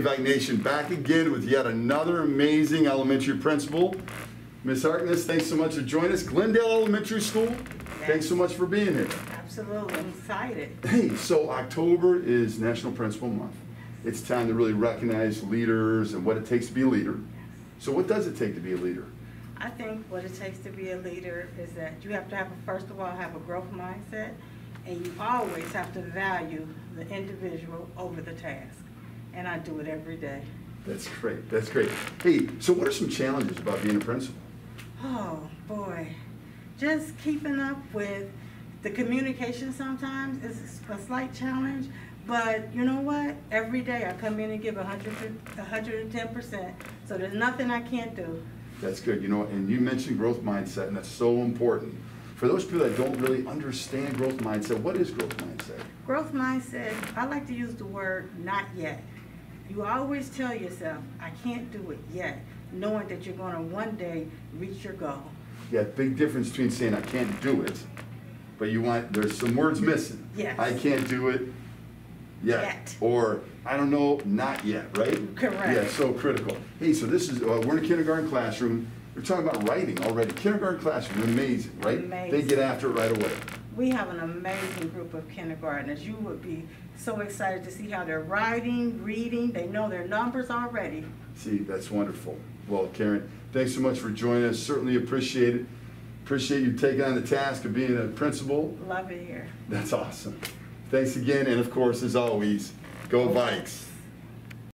Vac Nation back again with yet another amazing elementary principal. Miss Harkness, thanks so much for joining us. Glendale Elementary School, thanks so much for being here. Absolutely, I'm excited. Hey, so October is National Principal Month. It's time to really recognize leaders and what it takes to be a leader. So what does it take to be a leader? I think what it takes to be a leader is that you have to have, a, first of all, have a growth mindset, and you always have to value the individual over the task. And I do it every day. That's great, that's great. Hey, so what are some challenges about being a principal? Oh, boy. Just keeping up with the communication sometimes is a slight challenge, but you know what? Every day I come in and give 100, 110%, so there's nothing I can't do. That's good, you know, and you mentioned growth mindset, and that's so important. For those people that don't really understand growth mindset, what is growth mindset? Growth mindset, I like to use the word not yet. You always tell yourself, I can't do it yet, knowing that you're going to one day reach your goal. Yeah, big difference between saying I can't do it, but you want, there's some words missing. Yes. I can't do it yet. Yet. Or, I don't know, not yet, right? Correct. Yeah, so critical. Hey, so this is, uh, we're in a kindergarten classroom. We're talking about writing already. Kindergarten classroom, amazing, right? Amazing. They get after it right away. We have an amazing group of kindergartners. You would be so excited to see how they're writing, reading. They know their numbers already. See, that's wonderful. Well, Karen, thanks so much for joining us. Certainly appreciate it. Appreciate you taking on the task of being a principal. Love it here. That's awesome. Thanks again, and of course, as always, go Vikes.